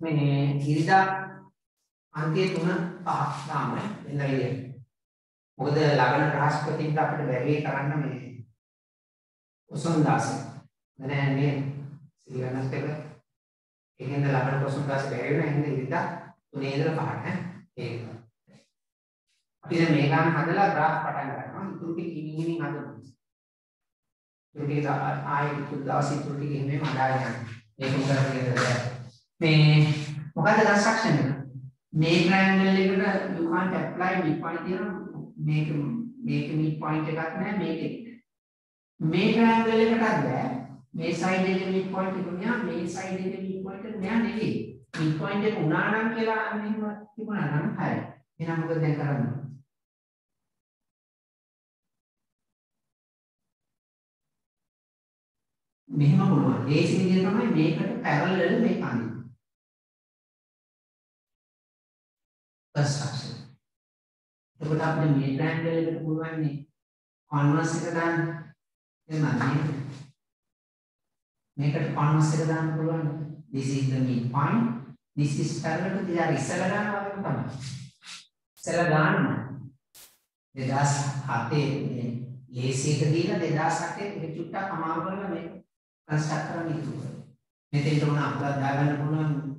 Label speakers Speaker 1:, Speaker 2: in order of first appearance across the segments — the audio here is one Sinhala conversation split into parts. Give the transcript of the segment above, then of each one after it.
Speaker 1: මේ ඉරිදා අන්තිය 3 5ක් දාම එන්න විදියට. මොකද ලබන බ්‍රහස්පතින්ද අපිට බැරි කරන්න මේ උසන්දාස. නෑ මේ සිලිවනස් එක ඒකෙන්ද ලබන උසන්දාස බැරි වෙන හින්දා ඉරිදා 3 ඉඳලා 5ට ඒක. අපි දැන් මේ ගාන හදලා ග්‍රාෆ් පටන් ගන්නවා. ඉතුරු ටික කිමින් කිමින් හදමු. ඉතුරු ටික ආයෙ ඉතුරු දවස් ඉතුරු ටික එහෙමම හදාගෙන යන්න. ඒක උතරගෙන මේ මොකද කන්ස්ට්‍රක්ෂන් එක? මේ ට්‍රයැන්ගල් එකට you can't apply midpoint theorem මේක මේක midpoint එකක් නෑ මේකෙත්. මේ ට්‍රයැන්ගල් එකටත් බෑ. මේ සයිඩ් එකේ midpoint එක මෙයා මේ සයිඩ් එකේ midpoint එක මෙයා නෙවෙයි. midpoint එක උනා නම් කියලා මෙහෙම තිබුණා නම් හරි. එහෙනම් මොකද දැන් කරන්නේ? මෙහෙම පුළුවන්. ඒ විදිහ තමයි මේකට පැරලල් මේක අනිත් construction. එතකොට අපිට මේ ට්‍රයැන්ගල් එකට පුළුවන් නේ කන්වර්ස් එක දාන්න. එහෙනම් මේකට කන්වර්ස් එක දාන්න පුළුවන්. This is the midpoint. This is parallel to the ඉස්සලා ගන්න වගේ තමයි. ඉස්සලා ගන්න. 2007 මේ ලේසි එක දීලා 2008 එක චුට්ටක් අමාරු කරලා මේක කන්ස්ට්‍රක්ට් කරන්න ඉතුරු. මෙතෙන්ට උන අපලා දාගන්න පුළුවන්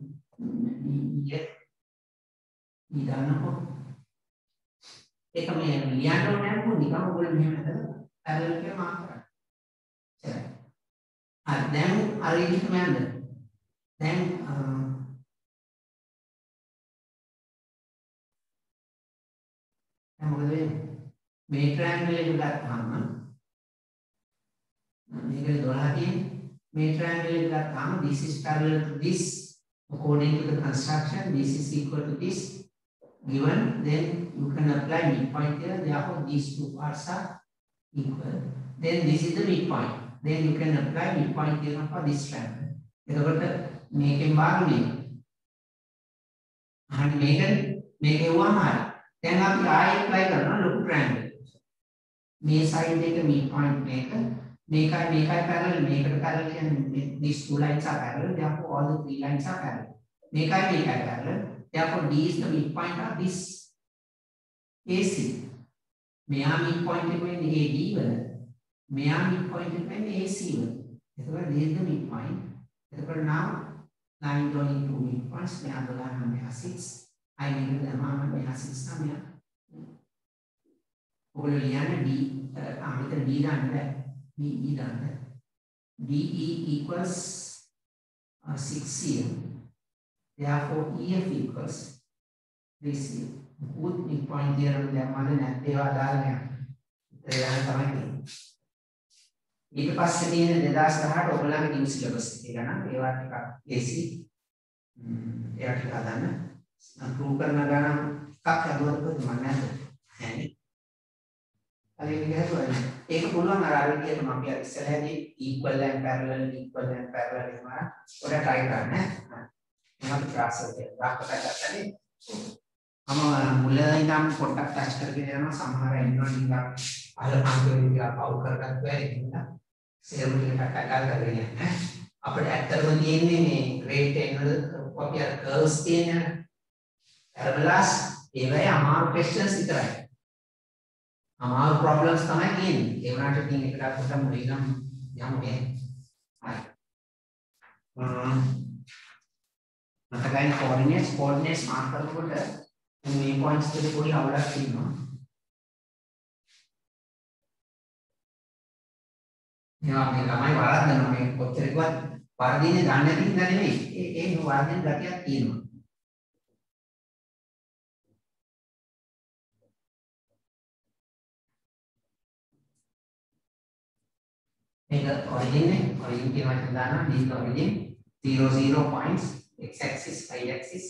Speaker 1: ඉදන්නකො ඒක මේ ලියන්න ඕනේ නේද නිකන් ඔයගොල්ලෝ මෙහෙම හදලා පැරලල් එක මාක් කරන්න. හරි. හරි දැන් අර විදිහටම යන්න. දැන් දැන් මොකද වෙන්නේ? මේ ට්‍රයැන්ගල් එක ගත්තාම මේක 12 තියෙන්නේ. මේ ට්‍රයැන්ගල් එක ගත්තාම this is parallel to this according to the construction this is equal to this given, then you can apply midpoint here. Therefore, these two parts are equal. Then this is the midpoint. Then you can apply midpoint theorem for this triangle. එතකොට මේකෙන් භාග මේක. අහන්න මේක මේක එවුවාම හරි. දැන් අපි ආයෙ apply කරනවා ලොකු triangle. මේ side එක midpoint මේක මේකයි මේකයි parallel මේකට parallel කියන්නේ these two lines are parallel therefore all the three lines are parallel. මේකයි මේකයි parallel Therefore, D is the midpoint of this AC. මෙයා midpoint එක වෙන්නේ AD වල. මෙයා midpoint එක වෙන්නේ AC වල. එතකොට this is the midpoint. එතකොට now line drawing two midpoints. මෙයා 12 මෙයා 6. I need දැම්මම මෙයා 6 තමයි. ඔයගොල්ලෝ ලියන්නේ D uh, ආ මෙතන D දාන්න බෑ. B E දාන්න. DE equals uh, 6 here. Therefore, EF equals this here. Put midpoint theorem දැම්මද නැත්තේවා දාලා යන්න තමයි ඊට පස්සේ තියෙන 2018 ඔයගොල්ලන්ගේ නිව් සිලබස් එක ගන්න ඒවා ටිකක් AC ඒවා ටික හදන්න ප්‍රූව් කරන ගණන් එකක් හදුවොත් මම නැද්ද? හරි හරි ඒක පුළුවන් අර අර විදිහටම අපි අර ඉස්සරහදී equal and parallel equal and parallel එහෙම ඔය try කරන්න. මම ක්ලාස් එකට දාපතක් ගත්තනේ මම මුල ඉඳන් පොඩ්ඩක් ටච් කරගෙන යනවා. සමහර ඉන්නවා නිකන් පන්තිවල ඉඳලා පව් කරගත් බැරි නිසා සේරු ටිකට කතා කරගෙන යන්න අපිට ඇත්තටම තියෙන්නේ මේ ග්‍රේඩ් 10 වල කොපි අර කර්ව්ස් තියෙන පැරබලාස් ඒවයි අමාරු ක්වෙස්චන්ස් විතරයි. අමාරු ප්‍රොබ්ලම්ස් තමයි තියෙන්නේ. ඒ වුණාට එකට පොඩ්ඩක් මුලින්ම යමු මේ හරි මතකයි coordinates coordinates මාක් කරනකොට මේ points දෙක පොඩි අවුලක් තියෙනවා. ඒවා මේ ළමයි වරද්දනවා මේ කොච්චර කිව්වත් වරදින්නේ දන්නේ නැති හින්දා නෙවෙයි. ඒ ඒ වරදින ගතියක් තියෙනවා. මේක origin නේ origin කියන වචන දානවා this origin 0 0 points x axis y axis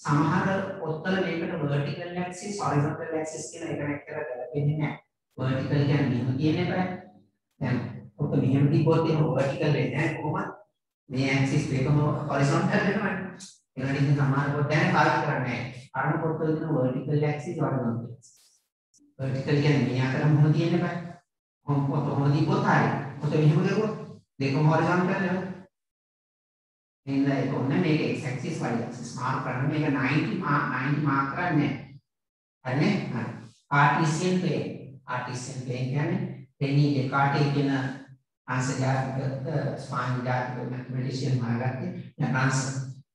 Speaker 1: සමහර පොත්වල මේකට vertical axis horizontal axis කියන එක නැක් කරලා ගැලපෙන්නේ නැහැ. vertical කියන්නේ මෙහෙම කියන එකයි. දැන් ඔක මෙහෙම තිබ්බොත් එහෙම vertical වෙන්නේ නැහැ කොහොමද? මේ axis දෙකම horizontal වෙනවනේ. ඒකට ඉතින් සමහර පොත් දැන් පාවිච්චි කරන්නේ නැහැ. අරන පොත්වල තියෙන vertical axis horizontal axis. vertical කියන්නේ මේ අතර මොහොත තියෙන එකයි. කොහොම පොත් කොහොමද තිබ්බොත් හරි. පොත මෙහෙම කරුවොත් දෙකම horizontal වෙනවා. එහෙනම් ඒක ඔන්න මේක x axis y axis mark කරන්න මේක 90 90 මාර්ක් කරන්නේ හරිනේ? හරි. කාටීසියන් ප්ලේන් කාටීසියන් ප්ලේන් කියන්නේ දෙන්නේ දෙකාටේ කියන ආන්සර් ජාතික ස්පාන් ජාතික මැථමැටිෂියන් මාගත්තේ යනාන්ස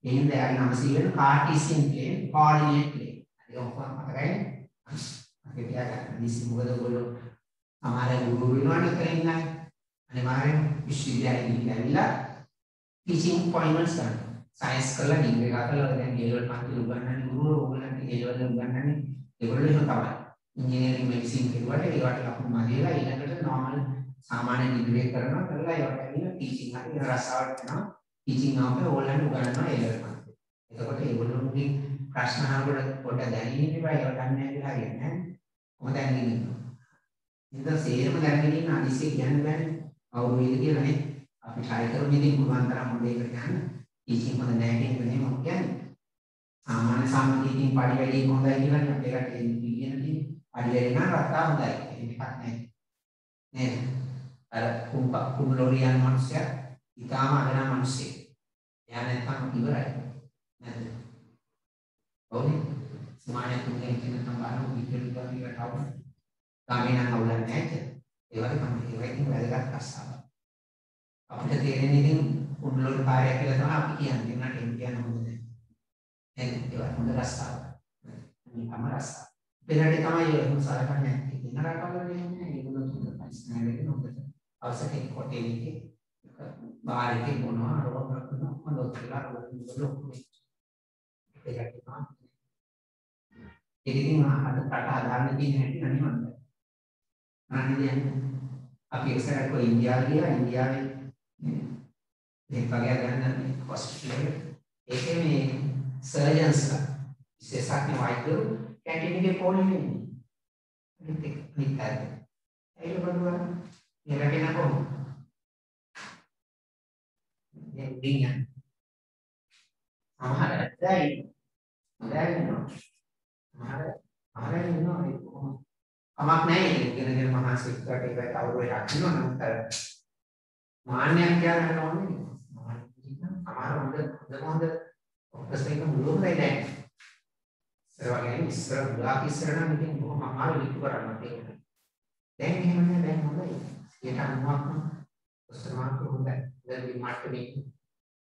Speaker 1: එහෙනම් එයාගේ නම සීලන කාටීසියන් ප්ලේන් කෝඩිනේට් ප්ලේන් හරි ඔක්කොම මතකයි. අපි තියාගන්න දීසි මොකද ඔයගොල්ලෝ සමහර ගුරු වෙනවනේ කරන්නේ අනිවාර්යෙන් විශ්වවිද්‍යාලෙ ගිහින් ඇවිල්ලා ටීචින් අපොයින්ට්මන්ට්ස් ගන්න. සයන්ස් කරලා ඩිග්‍රී එකක් කරලා දැන් A level පන්ති උගන්වන්නේ ගුරුවරු ඕගොල්ලන්ට A level උගන්වන්නේ ඒගොල්ලෝ එහෙම තමයි. ඉංජිනේරින් මෙඩිසින් කෙරුවට ඒවට ලකුණු මදිලා ඊළඟට normal සාමාන්‍ය ඩිග්‍රී එක කරනවා කරලා ඒවට ඇවිල්ලා ටීචින් හරි රසාවට යනවා. ටීචින් ආපේ ඕගොල්ලන්ට උගන්වනවා A level පන්ති. එතකොට ඒගොල්ලෝගේ ප්‍රශ්න අහනකොට පොඩ්ඩක් දැනෙන්න ඉතින් ඒවා දන්නේ නැහැ කියලා හරියන්නේ නැහැ. කොහොමද දැනගෙන ඉන්නවා. ඉතින් සේරම දැනගෙන ඉන්න අදිසිය කියන්න බෑනේ. කවුරු වේද කියලා නේ. අපි try කරමු ඉතින් පුළුවන් තරම් හොඳ එකට යන්න. ටීචින් හොඳ නැහැ කියන එක නෙමෙයි මම කියන්නේ. සාමාන්‍ය සම්මතියකින් පඩි වැඩි හොඳයි කියලා නේ අපේ රටේ කියන්නේ. පඩි වැඩි නම් රටා හොඳයි. ඒක එකක් නෑ. නේද? අර කුම්ප කුම්ලෝරියන් මිනිස්සයා ඊටාම අගනා මිනිස්සෙක්. එයා නැත්තම් ඉවරයි. නේද? ඔව්නේ. සමාජය තුනේ කියන සම්බාරව විදිහට කරලා තාම ගාමේ නම් අවුලක් නැහැ. ඒ වගේ තමයි ඒ වගේ වැදගත් ප්‍රස්තාව. අපිට තේරෙන ඉතින් උඩලොඩ කාර්යයක් කියලා තමයි අපි කියන්නේ. ඒකට එන්න කියන්න හොඳ නැහැ. එහෙනම් ඒක හොඳ රස්තාව. මේ තම රස්තාව. පෙරට තමයි එහෙම සලකන්නේ නැත්තේ. වෙන රටවල වෙන්නේ ඒගොල්ලෝ තුන පයිස්නාල එකේ හොඳට. අවශ්‍ය කොටේ එකේ බාහිර එකේ මොනවා රෝග කරනවා හොඳට කියලා රෝග ඒකට තමයි. ඒක ඉතින් අද රට හදාන්න තියෙන හැටි අනිවාර්යයි. අනිත් අපි ඉස්සරහට කො ඉන්දියාව ගියා ඉන්දියාවේ මේ වගේ ගන්න හොස්පිටල් එකේ මේ සර්ජන්ස්ලා විශේෂඥ වෛද්‍යවරු කැන්ටින් එකේ පොලින් ඉන්නේ. අනිත් එක අනිත් අය. ඒක බලුවා. ඉරගෙන කොහොමද? මේ දින්යන්. සමහර අය දැයි ඉන්නවා. සමහර සමහර ඉන්නවා ඒක කොහොමද? කමක් නැහැ ඒක ඉගෙනගෙන මහා සික්කට ඒකයි කවුරු එකක් ඉන්නවා නමුත් අර මාන්නයක් කියන්න ඕනේ. සමහර හොඳ හොඳ හොඳ ඔක්කොස් එක මුලුම නැහැ. ඉස්සර වගේ ඉස්සර ගාක් ඉස්සර නම් ඉතින් බොහොම අමාරු විතු කරන්න තියෙනවා දැන් එහෙම නෑ දැන් හොඳයි. ඒක අනුමක්ම ඔස්සමාත් හොඳයි. දැන් මේ මට්ටමේ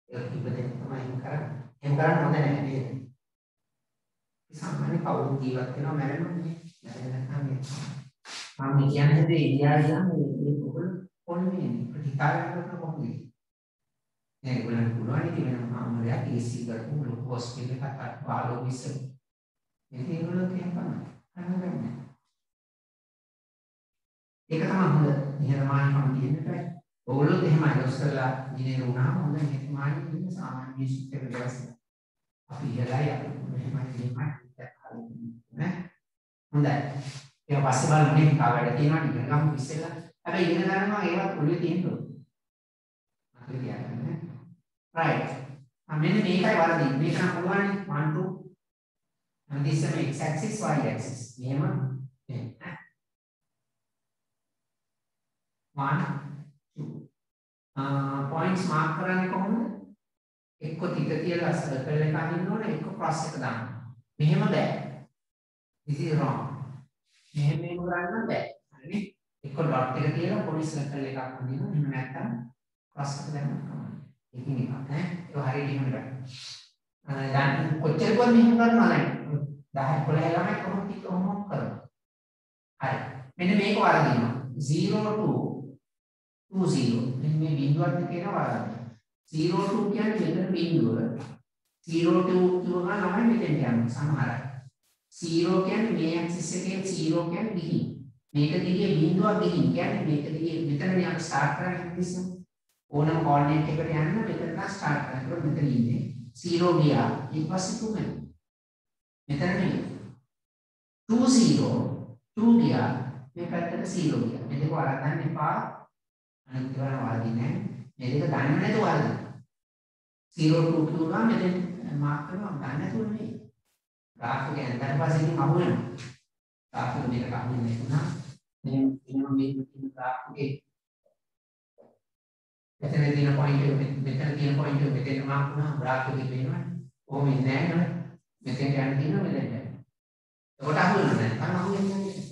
Speaker 1: ඒක ඉබදෙන් තමයි එහෙම කරන්නේ. එහෙම කරන්න හොඳ නැහැ නේද? සාමාන්‍ය කවුරු ජීවත් වෙනවා මැරෙනවා නේ. මම කියන්නේ ඉන්දියාවේ නම් මේ පොල් පොල්නේ ප්‍රතිකාර කරන කොහොමද? නෑ ඒගොල්ලන් පුළුවන් ඉතින් වෙන මාමලයක් AC කරපු ලොකු හොස්පිටල් එකක් අත්පාලෝ විස. ඒක ඒගොල්ලෝ කියනවා. අනගන්නේ. ඒක තමයි හොඳ නිහතමානීකම කියන්නේ. ඕගොල්ලොත් එහෙමයි දොස්තරලා ඉංජිනේරු වුණාම හොඳ නිහතමානී ඉන්න සාමාන්‍ය ශිෂ්ටක දවස්. අපි ඉහළයි අපි මෙහෙමයි මෙහෙමයි නේ හොඳයි. ඒක පස්සේ බලමු මේ කා වැඩ තියෙනවා ඉගෙන ගමු ඉස්සෙල්ලා. හැබැයි ඉගෙන ගන්නවා ඒවත් ඔළුවේ තියෙන්න ඕනේ. මතක තියාගන්න. right. ආ මෙන්න මේකයි වරදී. මේක නම් පුළුවන් 1 2 අන්තිසම x axis y axis. මෙහෙම මෙහෙම. 1 2 ආ points mark කරන්නේ කොහොමද? එක්ක තිත තියලා සර්කල් එක අදින්න ඕනේ එක්ක ක්‍රොස් එක දාන්න. මෙහෙම බෑ. this is wrong. මෙහෙම මේක කරන්න බෑ. හරිනේ? එක්ක ඩොට් එක තියලා පොඩි සර්කල් එකක් අඳිනවා. එහෙම නැත්නම් ක්‍රොස් එක දැම්මම කමන්නේ. ඒකින් එකක් ඈ. ඒක හරියට එහෙම කරන්න. දැන් කොච්චර කොහොමද මෙහෙම කරනවා නේද? 10 11 ළමයි කොහොමද ටික කොහොමද කරනවා. හරි. මෙන්න මේක වරදිනවා. 0 to 20 මෙන්න මේ බිඳුවත් කියන වරදිනවා. 0 to කියන්නේ මෙතන බිඳුව. 0 to කියනවා ළමයි මෙතෙන් යනවා සමහරයි. 0 කියන්නේ මේ ඇක්සිස් එකේ 0 කියන්නේ ගිහින්. මේක දිගේ බිඳුවක් ගිහින් කියන්නේ මේක දිගේ මෙතන යන ස්ටාර්ට් කරන්න නිසා ඕනම කෝඩිනේට් එකට යන්න මෙතන නම් ස්ටාර්ට් කරනකොට මෙතන ඉන්නේ 0 ගියා ඊට පස්සේ 2 වෙනවා. මෙතන නෙමෙයි. 2 0 2 ගියා මේ පැත්තට 0 ගියා. මේ දෙක වරද්දන්න එපා. අනිත් ඒවා වරදින්නේ නැහැ. මේ දෙක දන්නේ නැතුව වරදින්න. 0 2 කියනවා මෙතෙන් මාක් කරනවා දන්නේ නැතුව නෙමෙයි. graph එක ඇඳලා පස්සේ ඉතින් අහු වෙනවා. graph එක මේකට අහු වෙන්නේ නැතුණා. මේ ඉන්න මේ තියෙන graph එකේ එතන තියෙන පොයින්ට් එක මෙතන තියෙන පොයින්ට් එක මෙතන මාක් වුණා ග්‍රාෆ් එකේ පේනවා. කොහොම ඉන්නේ නැහැ නේද? මෙතෙන් යන්න තියෙනවා මෙතෙන්. එතකොට අහු වෙනවා නේද? අර අහු වෙන්නේ නැහැ.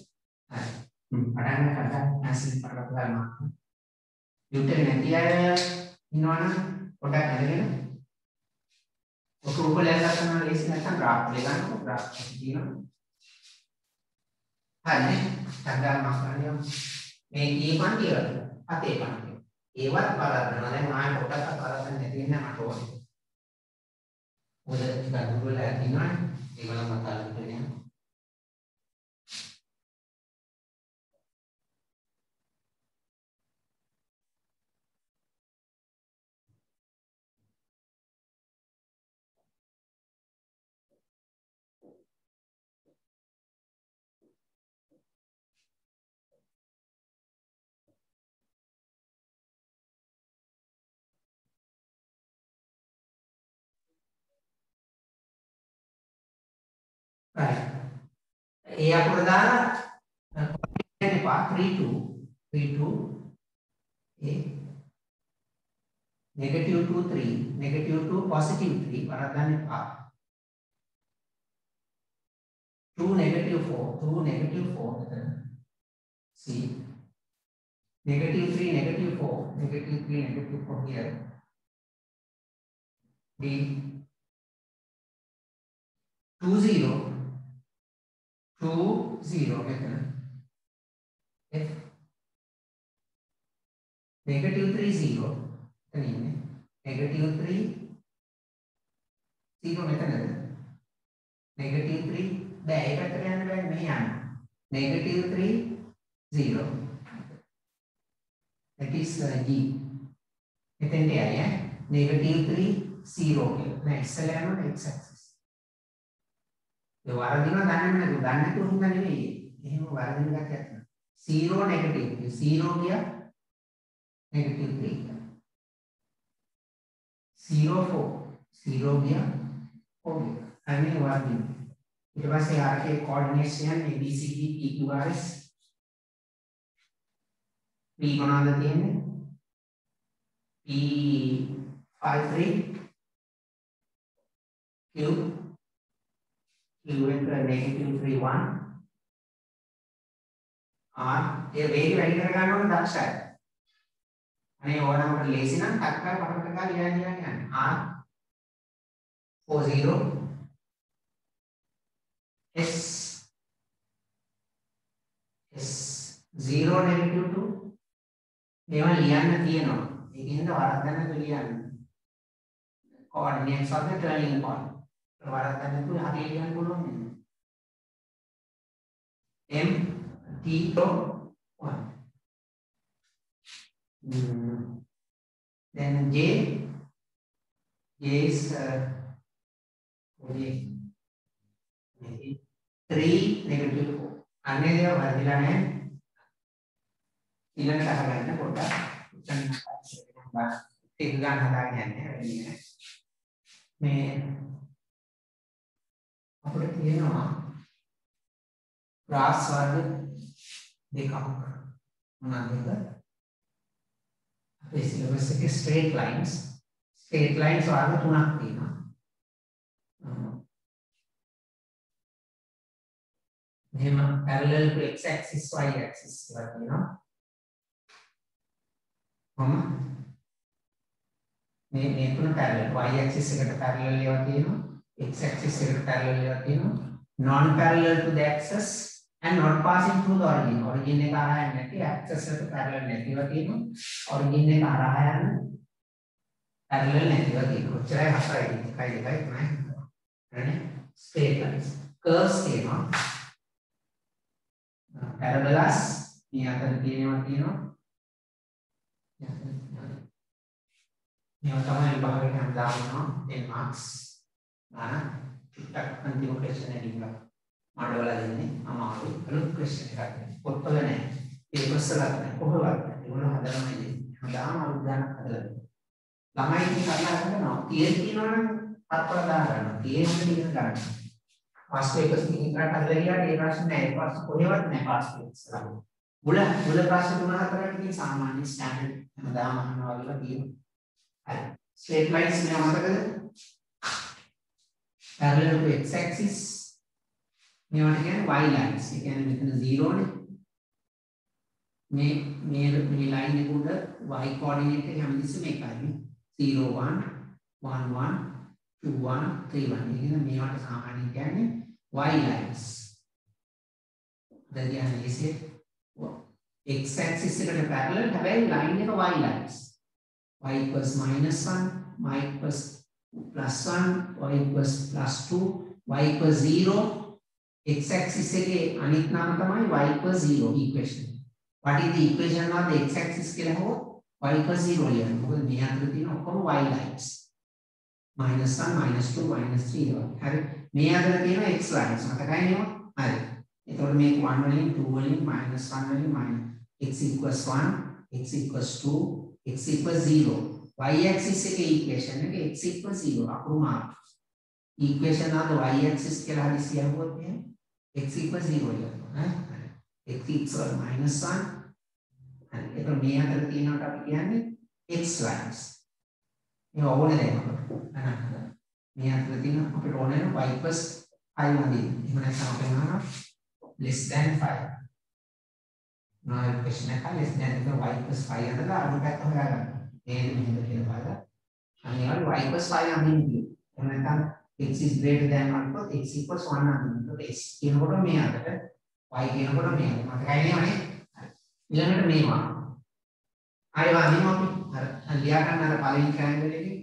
Speaker 1: හරි. පටන් ගන්න ඇසින් පටන් ගන්නවා. යුටේ නැති අය ඉන්නවනම් පොඩක් අරගෙන ඔක උපලෙන් ගන්නවා ලේසි නැත්නම් ග්‍රාෆ් එක ගන්නකො ග්‍රාෆ් එක තියෙනවා. හරි. සංගාල මාස්ටර් මේ ඊපන් කියලා අතේ පන් ඒවත් බලන්න දැන් ආයෙ පොඩක් බලන්න නැති වෙන මට ඕනේ. මොකද ටිකක් දුර වෙලා ඇතිනවනේ. ඒගොල්ලෝ මතක් කරගෙන right ඒ අකුර දාලා කියන්න එපා 32 32 a negative 2 3 negative 2 positive 3 වරද්දන්න එපා 2 negative 4 2 negative 4 එතන c negative 3 negative 4 negative 3 negative 4 here b 2 0 2 0 මෙතන f. Negative 3 0 එතන ඉන්නේ negative 3 0 මෙතනද negative 3 බෑ ඒ පැත්තට යන්න බෑ මෙහි යන්න negative 3 0 that is uh, g. එතෙන්ට යයි ඈ negative 3 0 කියලා දැන් ඉස්සෙල්ලා යනවා x axis ඒ වරදිනවා දන්නේ නැතුව දන්නේ නැතුව හින්දා නෙවෙයි. එහෙම වරදින එකක් ඇත්ත. 0 නෙගටිව් 0 කිය නෙගටිව් 3 0 4 0 කිය 4 අනේ වරදින. ඊට පස්සේ ආර්කේ කෝඩිනේට්ස් යන්නේ ABCD PQRS P මොනවද තියෙන්නේ? P53 Q Q එක negative 3 1 R ඒ වේගය වැඩි කර ගන්න ඕන දක්ෂයි. අනේ ඕනම ලේසි නම් ටක් කර පටකට ගාලා ලියන්න ලියන්න යන්න. R 40 S S 0 negative 2 මේවා ලියන්න තියෙනවා. ඒකින්ද වරද්දන්න ලියන්න. coordinates of the turning point. වරද්දන්න නැතුව හරියට ලියන්න පුළුවන් නේද? M T to 1 mm. then J J is uh, 3 negative 4 අන්නේ දේව වර්ධිලා නැහැ ඊළඟට අහගන්න පොඩ්ඩක්. උත්තරන ටික ගන්න හදාගෙන යන්නේ. වෙන්නේ මේ අපිට තියෙනවා ග්‍රාස් වර්ග දෙකක්. මොනවද? අපේ සිලබස් එකේ ස්ට්‍රේට් ලයින්ස් ස්ට්‍රේට් ලයින්ස් වර්ග තුනක් තියෙනවා. මෙහෙම parallel to x axis y axis කියලා තියෙනවා. මම මේ මේ තුන parallel y axis එකට parallel ඒවා තියෙනවා. X axis එකට parallel එකක් තියෙනවා non parallel to the axis and not passing through the origin. Origin එක හරහා යන්නේ නැති axis එකට parallel නැතිව තියෙනවා origin එක හරහා යන parallel නැතිව තියෙනවා ඔච්චරයි හතරයි එකයි දෙකයි තුනයි හරිනේ straight lines curves තියෙනවා parabolas මේ අතර තියෙනවා තියෙනවා මේවා තමයි විභාගයට හම් දානවා 10 marks ගන්න චුට්ටක් අන්තිම ක්වෙස්චන් එකකින් මඩවල දෙන්නේ අමාරුයි අලුත් ක්වෙස්චන් එකක් පොත්වල නැහැ පේපර්ස් වල නැහැ කොහොමද ඒගොල්ලෝ හදනමයි දෙන්නේ හැමදාම අලුත් ගානක් හදලා දෙනවා. ළමයි ඉතින් කරලා ගන්නවා තියෙන කියනවනම් පත්වල දා ගන්නවා. තියෙන ටික ගන්න පාස් පේපර්ස් ඉතින් කරට හදලා ගියාට ඒ ප්‍රශ්නේ නැහැ ඒ පාස් කොහෙවත් නැහැ පාස් පේපර්ස් ළමයි මුල මුල ප්‍රශ්න තුන හතරකට ඉතින් සාමාන්‍ය ස්ටෑන්ඩඩ් හැමදාම අහනවා වගේ තියෙනවා. හරි. ස්ට්‍රේට් ලයින්ස් මේවා මතකද? Parallel to x axis මේවට කියන්නේ y lines. ඒ කියන්නේ මෙතන 0 නේ. මේ මේ මේ ලයින් එක උඩ y coordinate එක හැමතිස්සෙම එකයි. 0 1 1 1 2 1 3 1. ඒ කියන්නේ මේවට සාමාන්‍යයෙන් කියන්නේ y lines. දැන් කියන්නේ ඒසේ x axis එකට parallel හැබැයි line එක y lines. y equals minus 1, y equals plus 1, y equals plus 2, y equals 0. x axis එකේ අනිත් නම තමයි y equals 0 equation. what is the equation of the x axis කියලා හොවොත් y equals 0 ලියන්න. මොකද මේ අතර තියෙන ඔක්කොම y lines. minus 1, minus 2, minus 3 වගේ. හරි. මේ අතර තියෙන x lines. මතකයි නේද? හරි. එතකොට මේක 1 වලින් 2 වලින් minus 1 වලින් minus x equals 1, x equals 2, x equals 0. y axis එකේ equation එක x equals 0 අකුරු මාර්ග. equation of the y axis කියලා හරි සියවුවොත් එහෙනම් x equals 0 කියනවා ඈ. x equals minus 1. හරි. ඒක මේ අතර තියෙනවට අපි කියන්නේ x lines. මේ ඕනේ දැන් අපිට. මේ අතර තියෙන අපිට ඕනේ y equals 5 වගේ. එහෙම නැත්නම් අපේ මොනවා less than 5. මොනවා ප්‍රශ්න එකක් less than එක y plus 5 අතර අඩු පැත්ත හොයාගන්න. නේද මෙහෙම කියලා බලලා. අනිවාර්ය y plus 5 අඳින්න කිව්වා. එහෙම නැත්නම් x is greater than 1 તો x equals 1 අඳින්න. ඒකට x කියනකොට මේ අතට y කියනකොට මේ අතට. මතකයි නේවනේ? ඊළඟට මේවා. ආයෙ වදින්න අපි. අර ලියා ගන්න අර පළවෙනි triangle එකේ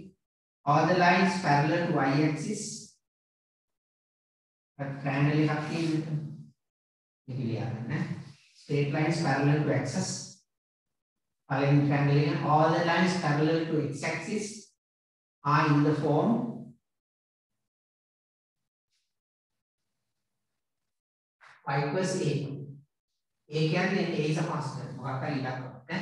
Speaker 1: all the lines parallel to y axis අර triangle එකක් තියෙනවා. මේක ලියා ගන්න. straight lines parallel to axis. Following triangle, all the lines parallel to x-axis are in the form y equals a. a කියන්නේ a is a constant. මොකක් හරි ඉලක්කයක් නේ.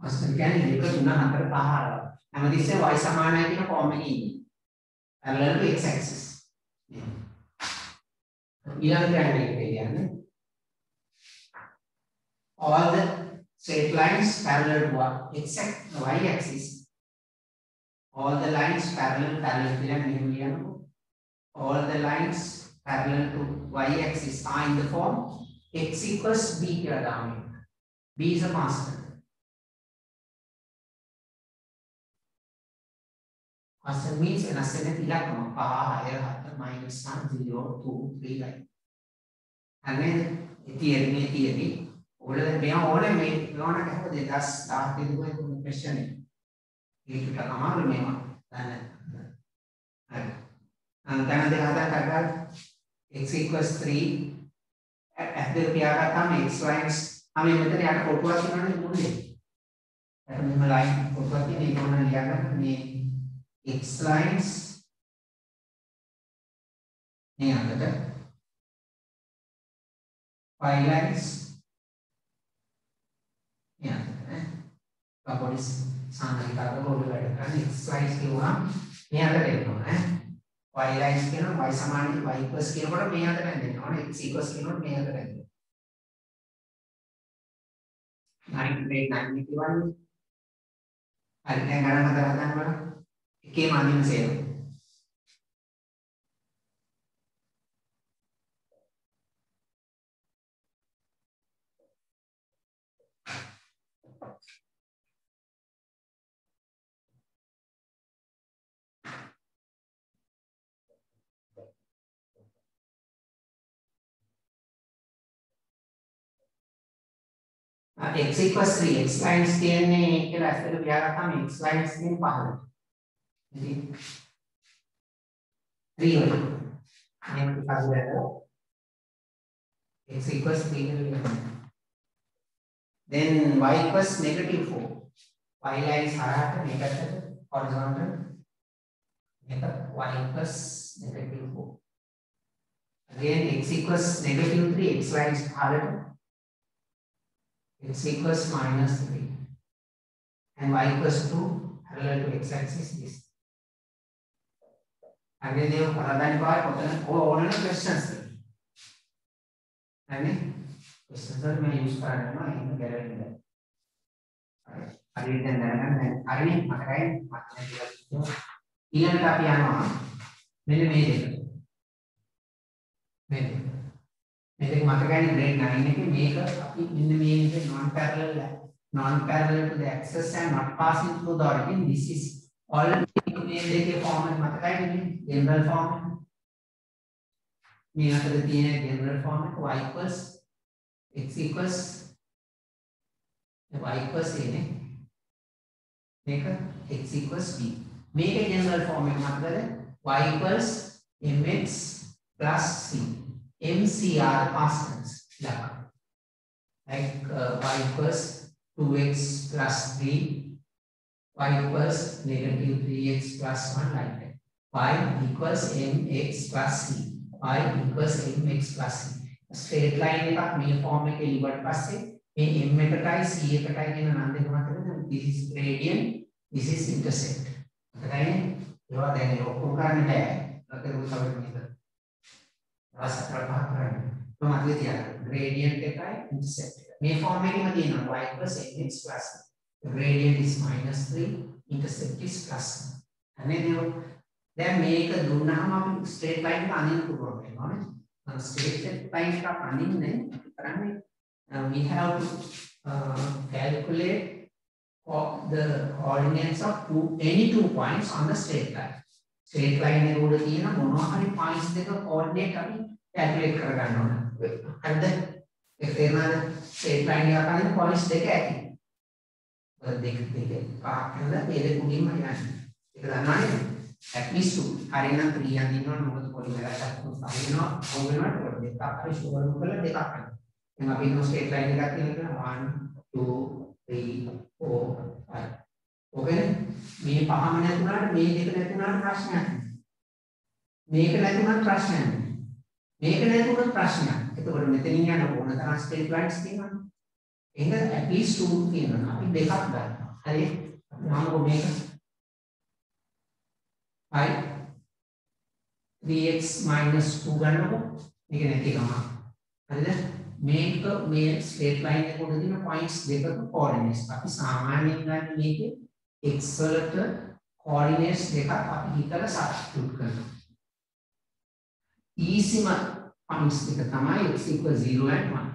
Speaker 1: constant කියන්නේ 2 3 4 5 6 හැමතිස්සෙම y සමානයි කියන ෆෝම් එකේ ඉන්නේ. parallel to x axis. Inner triangle area na. All the straight lines parallel to one except the y axis. All the lines parallel parallel to the All the lines parallel to y axis are in the form x equals b here down. B is a constant. Constant means an ascendant ila kama pa higher higher. Minus 1 0 2 3 like. හරිද? ඉතින් මේ තියෙදි ඔයාලා මෙයා ඕනේ මේ ඕන කැප 2000 10 දෙදුවේ තුන ක්වෙස්චන් එක. ඒකට අමාරු මේවා. දැන් හරි. අන්තන දෙක හදා කරගන්න x equals 3 ඇද්ද පියාගත්තාම x lines අපි මෙතන යට කොටුවක් තියෙනවනේ මුල්ලේ. එතන මෙහෙම ලයින් කොටුවක් තියෙන එක ඕන ලියාගන්න මේ x lines මේ අතට y lines මේ අතට නේ පොඩි සාමාන්‍යකාරක පොඩි වැඩ කරන්නේ x lines කියුවා මේ අතට එනවා නේ y lines කියනවා y සමාන y plus කියනකොට මේ අතට ඇදෙනවා නේ x equals කියනකොට මේ අතට ඇදෙනවා 9 9 91 හරි දැන් ගණන් හදලා හදන්න බලන්න එකේම අඳින සේම. x equals 3 x lines කියන්නේ කියලා ඇත්තට පියාගත්තාම x lines කියන්නේ 15. ඉතින් 3 වල මේක ටිකක් බැලුවා x equals 3 කියලා then y equals negative 4 y line හරහට මේකට horizontal මේක y equals negative 4 again x equals negative 3 x line හරහට x equals minus 3 and y equals 2 parallel to x axis this. හරිද ඒක කරදන්නේ පාර කොතන ඕන ක්වෙස්චන්ස් හරිනේ ක්වෙස්චන්ස් වල මම යූස් කරනවා එහෙම ගැලවෙන්නේ හරියට දැන් දැනගන්න හරිනේ මතකයි මතකයි කියලා ඊළඟට අපි යනවා මෙන්න මේ දෙක මේ දෙක මේ දෙක මතකයි grade 9 එකේ මේක අපි මෙන්න මේ විදිහට non parallel non parallel to the axis and not passing through the origin this is already මේ දෙකේ format මතකයි නේ general format මේ අතර තියෙන general format y equals x equals y equals a නේ මේක x equals b මේක general format මතකද y equals mx plus c mcr past tense like like uh, y equals 2x plus 3 y equals negative 3x plus 1 like that. Y equals mx plus c. Y equals mx plus c. Straight line එකක් මේ form එකේ ලිව්වට පස්සේ මේ m එකටයි c එකටයි කියන නම් දෙක මතකද this is gradient this is intercept. මතකයි ඒවා දැන් ඔක්කොම කරන්න බෑ අතේ උසාවියට නේද රසතර පහ කරන්න તો මතක තියාගන්න gradient එකයි intercept එක මේ form එකේම තියෙනවා y mx plus the gradient is minus 3 intercept is plus 1 හරිද දැන් මේක දුන්නාම අපි straight line එක අඳින්න පුළුවන් වෙනවා නේද uh, straight line එකක් අඳින්නේ කරන්නේ uh, we have to uh, calculate the coordinates of two any two points on the straight line Straight line එක උඩ තියෙන මොනවා හරි points දෙක coordinate අපි calculate කරගන්න ඕන. හරිද? ඒක තේරුණාද? straight line එකක් අඳින්න points දෙක ඇති. දෙක දෙක පාක්කල මේ දෙක උඩින්ම යන්නේ ඒක දන්නා නේද at least two. හරිනම් 3 අඳින්න ඕන මොකද පොඩි වෙලාවක් අඳිනවා ඕන වෙනවට දෙකක්. හරි ෂුවර් කරලා දෙකක් අඳින්න දැන් අපි ඉන්න ස්ටේට් ලයින් එකක් තියෙනවා 1 2 3 4 5 ඔකනේ මේ පහම නැතුණාට මේ දෙක නැතුණාට ප්‍රශ්නයක් මේක නැතුණාට ප්‍රශ්නයක් මේක නැතුණාට ප්‍රශ්නයක්. එතකොට මෙතනින් යන ඕන තරම් ස්ටේට් ලයින්ස් තියෙනවා. එහෙනම් at least 2 තියෙනවා. අපි දෙකක් ගන්නවා. හරි? අපි මේක 5 3x 2 ගන්නකො මේක නැති ගමන. හරිද? මේක මේ ස්ට්‍රේට් ලයින් එක උඩ තියෙන පොයින්ට්ස් දෙකක කෝඩිනේට්ස් අපි සාමාන්‍යයෙන් ගන්න මේකේ x වලට කෝඩිනේට්ස් දෙකක් අපි හිතලා සබ්ස්ටිටියුට් කරනවා. ඊසිම පොයින්ට්ස් දෙක තමයි x 0 and 1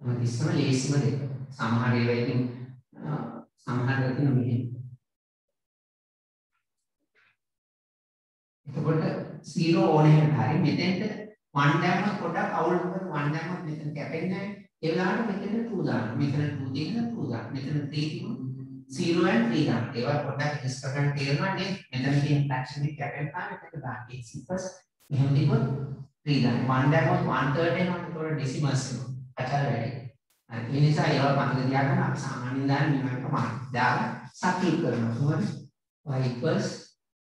Speaker 1: මොකද ඉස්සම ලේසිම දෙක. සමහර ඒවා ඉතින් සමහර ඒවා තියෙන මෙහෙම එතකොට 0 ඕනේ හරි මෙතෙන්ට 1 දැම්මත් පොඩ්ඩක් අවුල් මොකද 1 දැම්මත් මෙතන කැපෙන්නේ නැහැ. ඒ වෙලාවට මෙතන 2 දාන්න. මෙතන 2 තියෙන 2 දාන්න. මෙතන 3 තියෙන 0 and 3 දාන්න ඒවා පොඩ්ඩක් ඉස් කරගන්න තේරෙනවා නේ මෙතන තියෙන ෆ්‍රැක්ෂන් එක කැපෙන්න තාම එකට දාන්න x ඉක්වස් මෙහෙම තිබ්බොත් 3 දාන්න 1 දැම්මොත් 1 third එනවා ඒතකොට ඩෙසිමල්ස් එනවා අචාර වැඩි ඒ නිසා ඒවා මතක තියාගන්න අපි සාමාන්‍යයෙන් දාන මේවට ප්‍රමාණ දාලා සබ්ස්ටිටියුට් කරනවා කොහොමද y equals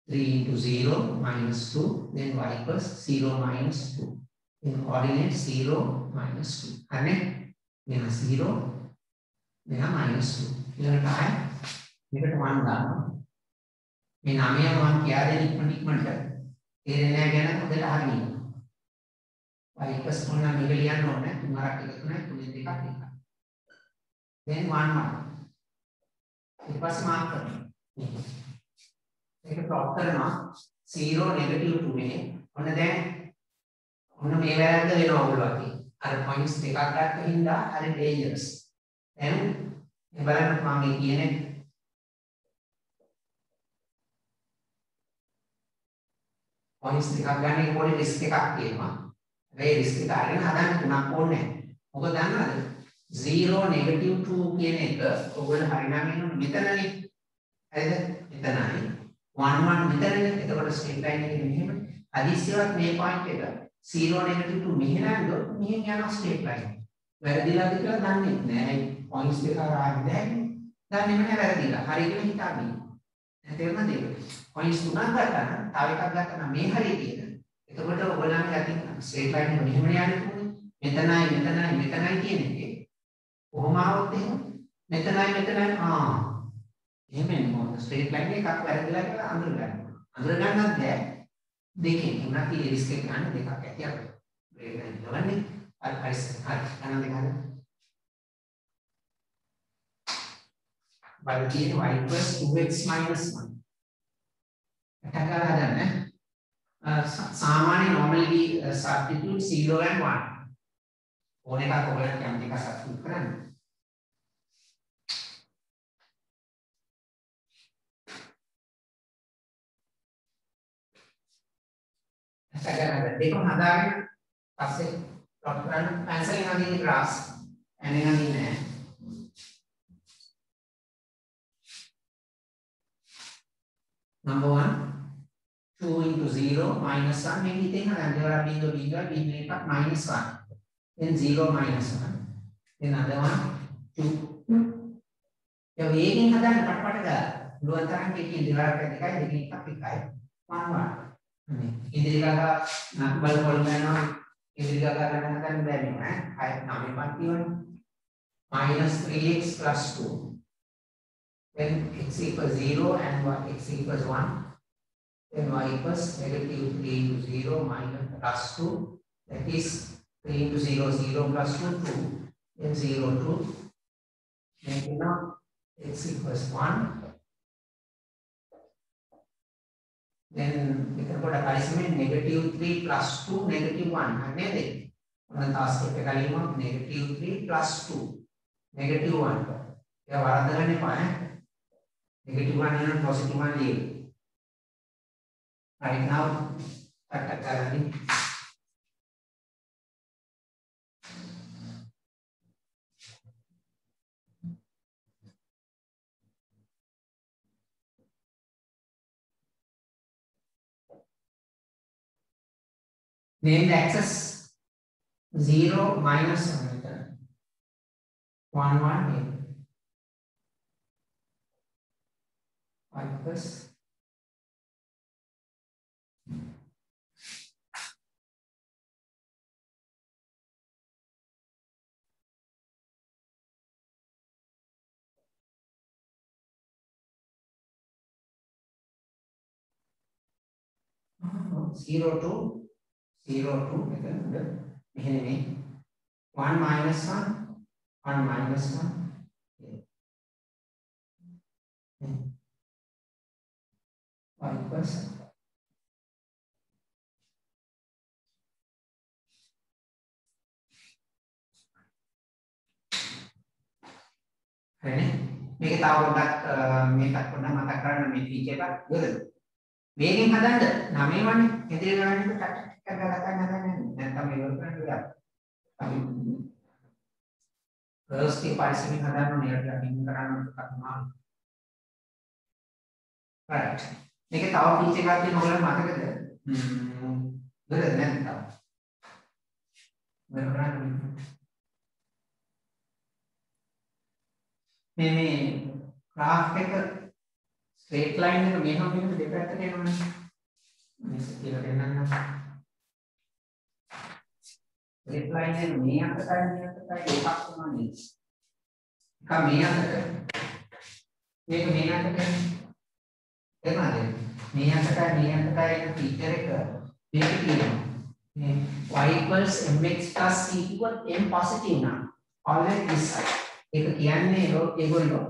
Speaker 1: 3 into 0 minus 2 then y equals 0 minus 2 then coordinate 0 minus 2 හරිනේ මෙන්න 0 මෙන්න minus 2 ඊළඟට ආය මේකට 1 දානවා මේ නමය මම කියා දෙන්න ඉක්මනට ඉක්මනට තේරෙන්නේ නැහැ ගැන හොඳට අහගන්න y equals මොනවා මේක ලියන්න ඕනේ තුනක් එකතු නැහැ තුනේ දෙකක් එකක් then 1 1 ඊට පස්සේ මාර්ක් කරනවා. ඒක ප්ලොට් කරනවා 0 නෙගටිව් 2 නේ ඔන්න දැන් ඔන්න මේ වැරද්ද වෙනවා ඔයගොල්ලෝ අතේ අර පොයින්ට්ස් දෙකක් ගත්ත හින්දා හරි ඩේන්ජරස් දැන් මේ බලන්න මම මේ කියන්නේ පොයින්ට්ස් දෙකක් ගන්න එක පොඩි රිස්ක් එකක් තියෙනවා. හැබැයි රිස්ක් එක අරගෙන හදන්න තුනක් ඕනේ නැහැ. මොකද දන්නවද? 0 නෙගටිව් 2 කියන එක ඔයගොල්ලෝ හරිනම් එන්නේ මෙතනනේ. හරිද? මෙතනයි. 1 1 මෙතනනේ. එතකොට ස්ට්‍රේට් ලයින් එකේ මෙහෙම. හදිස්සියවත් මේ පොයින්ට් එක 0 නෙගටිව් 2 මෙහෙ නැන්දොත් මෙහෙන් යනවා ස්ට්‍රේට් ලයින් වැරදිලාද කියලා දන්නේ නැහැ. පොයින්ට්ස් දෙක ආරම්භ නැහැ. දන්නේ නැහැ වැරදිලා. හරි කියලා හිතන්නේ තේරුණාද ඒක පොයින්ට්ස් තුනක් ගත්තා නම් තව එකක් ගත්තා නම් මේ හරිය තියෙන එතකොට ඔයගොල්ලන්ගේ අතින් ස්ට්‍රේට් ලයින් එක මෙහෙම යන්නේ මෙතනයි මෙතනයි මෙතනයි කියන එකේ. කොහොම ආවොත් එහෙම? මෙතනයි මෙතනයි. ආ. එහෙම එන්නේ ස්ට්‍රේට් ලයින් එකක් වැරදිලා කියලා අඳුර ගන්න. අඳුර ගන්නත් බෑ. දෙකෙන් උනත් ඒ රිස්ක් එක ගන්න දෙකක් ඇති අපිට. ඒක නේදවන්නේ. අර හරි හරි. ගණන් දෙක හරි. බල තියෙන y 2x 1. අටකා හදන්න. සාමාන්‍ය normally substitute 0 and 1. ඕන එකක් ඔයගොල්ලෝ කැමති එකක් substitute කරන්න. සැකරන දෙකම හදාගෙන පස්සේ plot කරන්න pencil එකෙන් අදින්නේ grass and number 1 2 into 0 minus 1 මේක ඉතින් හදන්න ඒවලා බිංදුව බිංදුව බිංදුව එකක් minus 1 then 0 minus 1 then other one 2 ඒ වේගෙන් හදන්න පටපට ගා පුළුවන් තරම් එකකින් දෙවරක් දෙකයි දෙකෙන් එකක් එකයි. 1 1 මේ ඉදිරි ගාගා නක් බල පොල් ගන්නවා. ඉදිරි ගාගා ගන්න හදන්න බැරි නෑ අය නමේ පන්තිවනේ. Minus 3x plus 2 then x equals 0 and y x equals 1 then y equals negative 3 into 0 minus plus 2 that is 3 into 0 0 plus 2 2 then 0 2 then now x equals 1 then we can put a parsimony negative 3 plus 2 negative 1 නේද ඔන්න තාස් එක කලින්ම negative 3 plus 2 negative 1 ඒක වරද්දගන්න එපා ඈ negative 1 here, positive 1 here. Right now, particularly named axis 0 minus 1 1 1 8. like this. zero to zero to මෙහෙම මේ one minus one one minus one. 5%. හරිනේ? මේක තව පොඩ්ඩක් මේකත් පොඩ්ඩක් මතක් කරන්න මේ ටීචර් එකත් ගොඩද? මේකෙන් හදන්න 9 වනේ ඉදිරිය ගන්න එක ටක් ටක් කරලා ගන්න හදන්න නැත්නම් මේ වල කරන්න විතරයි අපි ෆර්ස්ට් එක පරිස්සමින් හදන්න ඕනේ. ඒකට කරන්න එකක් තමයි. Right. මේකේ තව ෆීචර් එකක් තියෙනවා ඔයාලට මතකද හ්ම් බරද නැත්නම් මම කරන්නේ මේ මේ graph එක ස්ට්‍රේට් ලයින් එක මෙහෙම මෙහෙම දෙපැත්තට එනවනේ. මේක කියලා දෙන්නම්. ස්ට්‍රේට් ලයින් එක මේ අතටයි මේ අතටයි එකක් වුණානේ. එක මේ අතට. මේක මේ අතට. එනවාද? මේ අතටයි මේ අතටයි එන ෆීචර් එක මේක කියනවා. y equals mx plus c equal m positive නම් always this side. ඒක කියන්නේ ඒගොල්ලෝ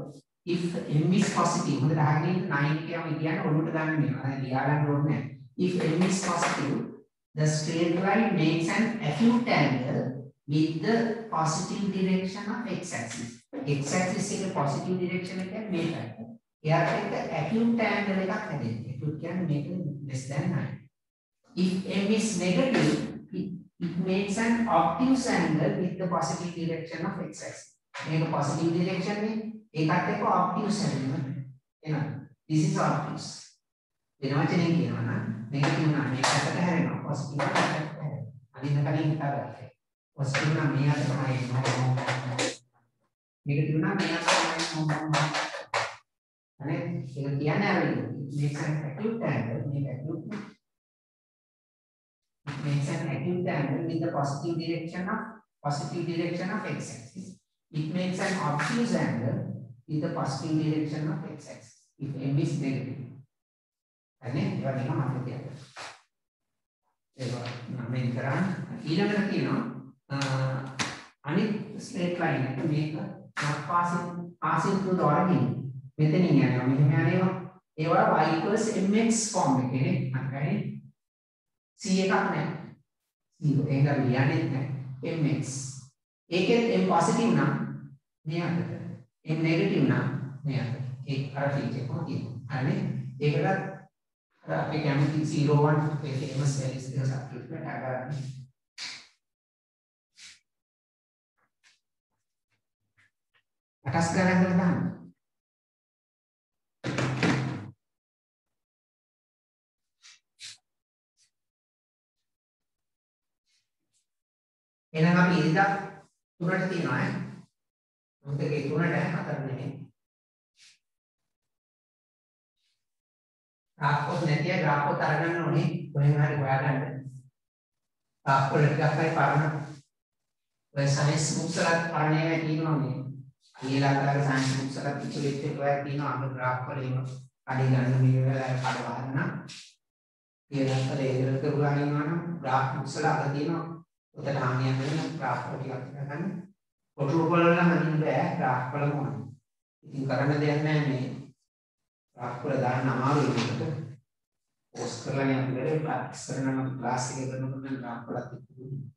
Speaker 1: if m is positive හොඳට අහගෙන ඉන්න 9 කියම කියන්නේ ඔළුවට දාන්න වෙනවා. දැන් ලියා ගන්න ඕනේ නැහැ. if m is positive the straight line makes an acute angle with the positive direction of x axis. x axis එකේ positive direction එක කියන්නේ මේ පැත්ත. එයාට එක acute angle එකක් හැදෙන්නේ. acute කියන්නේ මේක less than 9. if m is negative it, it makes an obtuse angle with the positive direction of x axis. මේක positive direction නේ ඒකත් එක්ක obtuse හැදෙනවා එහෙනම් this is obtuse වෙන වචනෙන් කියනවා නම් මේක කියනවා මේකට හැරෙනවා positive එකට හැරෙනවා අනිත් කලින් හිතාගන්න positive නම් මේ අත තමයි එනවා මේක කියනවා මේ අත තමයි අනේ ඒක කියන්නේ අර මේක acute angle මේක acute makes an acute angle with the positive direction of positive direction of x-axis. It makes an obtuse angle with the positive direction of x-axis if m is negative. හරිනේ ඒවා දෙක මතක තියාගන්න ඒක නම් කරන් ඊළඟට තියෙනවා අනිත් ස්ට්‍රේට් ලයින් එක මේක passing passing through the origin මෙතනින් යනවා. මෙහෙම යනවා. ඒවා y equals mx ෆෝම් එකේ නේ. හරිනේ c එකක් නැහැ. C එක ලියන්නේ නැහැ. Mx ඒකෙත් m පොසිටිව් නම් මේ අතට. M නෙගටිව් නම් මේ අතට. ඒක අර ෆීචර් එක තියෙනවා හරිනේ ඒකට අර අපි කැමති 0 1 ඒ ෆේමස් වැලියස් එක සබ්ස්ටිට්යුට් කරලා ගන්න අටස් ගණන් කරලා දාන්න. එහෙනම් අපි ඉරිදා තුනට තියනවා ඈ. මොකද ඒ තුනට හතර නෙමෙයි. ග්‍රාෆ් නැතිය ග්‍රාෆ් අරගන්න ඕනේ කොහෙන් හරි හොයාගන්න. ග්‍රාෆ් වල ටිකක් හරි පරණ ඔය සයින්ස් බුක්ස් වල පරණ ඒවා තියෙනවා මේ. අයියලා කරලා සයින්ස් බුක්ස් වල පිටුලෙත් ඒවා තියෙනවා අර ග්‍රාෆ් වල එහෙම අඩි ගන්න මේ වෙලාවේ කඩ වහන්න. කියලා කරේ ඒක කරුවා ඉන්නවනම් ග්‍රාෆ් බුක්ස් වල අද තියෙනවා උතන හානියක් වෙන ග්‍රාෆ් එක ටිකක් ගන්න. ෆොටෝ වල නම් අදින්න බෑ ග්‍රාෆ් වල මොනවද? ඉතින් කරන්න දෙයක් නැහැ මේ ග්‍රාෆ් වල දාන්න අමාරුයි මේකට. පෝස්ට් කරලා යන ඉතින් ප්‍රැක්ටිස් කරනවා ක්ලාස් එක කරනකොට නම් ග්‍රාෆ් වලත් තිබුණා.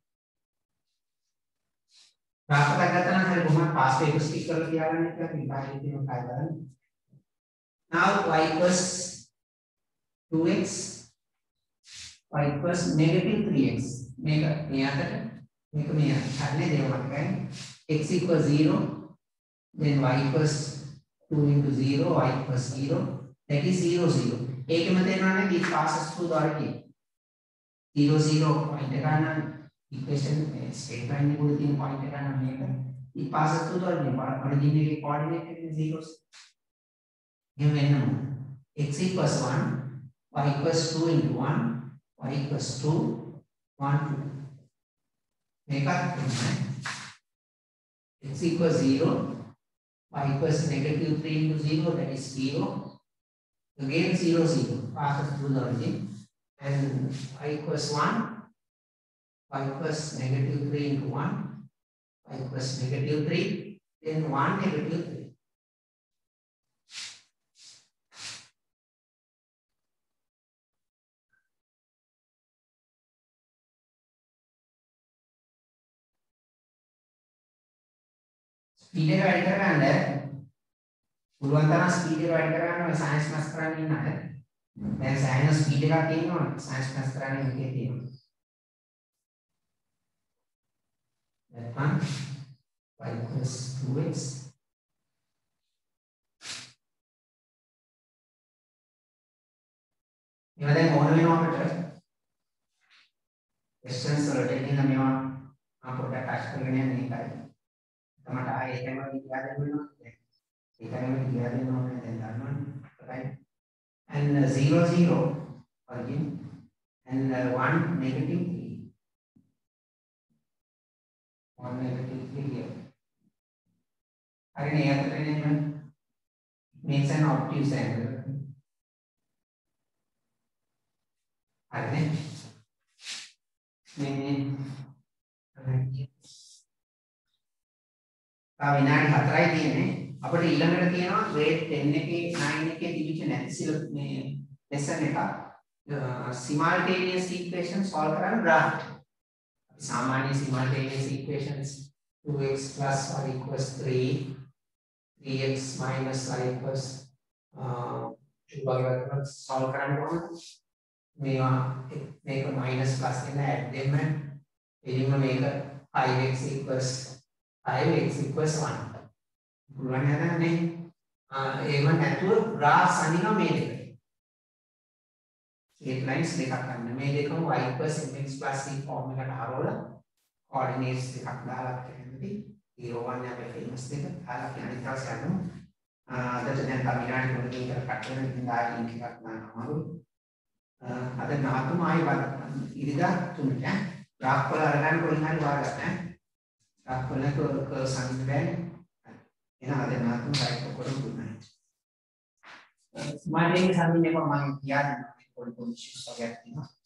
Speaker 1: ග්‍රාෆ් එකක් ගත්තා නම් හරි කොහොමද පාස් පේපර් ස්ටික් කරලා තියාගන්න එක ඉතින් තියෙන කායදාන. Now y equals 2x y equals negative 3x මේක මේ අතට මේක මේ අතට හරිනේ දේව මතකයි x equals 0 then y equals 2 into 0 y equals 0 that is 0 0 ඒකෙම තේරෙනවා it passes through the origin 0 0 point එක ගන්න equation straight line එක උඩ තියෙන point එක ගන්න මේක. it passes through the origin origin එකේ coordinate එක 0 එහෙම වෙන්නම x equals 1 y equals 2 into 1 y equals to 1 to make up x equals 0 y equals negative 3 into 0 that is 0 again 0 0 passes through the origin and y equals 1 y equals negative 3 into 1 y equals negative 3 then 1 negative 3 speed එක වැඩි කරගන්න. පුළුවන් තරම් ස්පීඩ් එක වැඩි කරගන්න ඔය සයන්ස් මැස් කරන්න ඉන්න අය. දැන් සයන්ස් ස්පීඩ් එකක් තියෙනවා. සයන්ස් මැස් කරන්න එකේ තියෙනවා. That one y equals 2x මේවා දැන් ඕන වෙනවා අපිට. questions වලට ඉන්න මේවා මම පොඩ්ඩක් ටච් කරගෙන යන්නේ ඒකයි මට ආයේ ඒකම කියලා දෙන්න වෙනවා. ඒකම කියලා දෙන්න ඕනේ දැන් දන්නවනේ. right? And uh, 0 0 origin and uh, 1 negative 3. 1 negative 3 here. හරිනේ ඒකට නේ makes an obtuse angle. හරිනේ. මේ තව විනාඩි 4යි තියෙන්නේ. අපිට ඊළඟට තියෙනවා grade 10 එකේ 9 එකේ තිබිච්ච නැති සිල මේ lesson එක simultaneous equation solve කරන්න graph. සාමාන්‍ය simultaneous equations 2x plus y equals 3 3x minus y equals uh, 2 වගේ වලට solve කරන්න කොහොමද? මේවා මේක minus plus එක add දෙන්න. එළිම මේක 5x equals 5x equals 1. පුළුවන් හදන්නේ. ඒව නැතුව graphs අනිනවා මේ දෙක. straight lines දෙකක් ගන්න. මේ දෙකම y mx c form එකට හරවලා coordinates දෙකක් දාලා කියන්නදී 0 1 අපේ famous දෙක දාලා කියන්නේ පස්සේ යනවා. අදට දැන් විනාඩි තුනකින් විතර කට් වෙන ඉතින් ආයෙ link එකක් දාන්න අමාරුයි. අද නාතුම ආයෙ ඉරිදා තුනට graph වල අරගන්න කොහෙන් හරි වාගත්තා. Apple ke ke Sunnybank. Enak ada nato baik ke kurang tunai. Semua ini sambil ni memang kian පොඩි පොඩි ඉෂුස් වගේක් තියෙනවා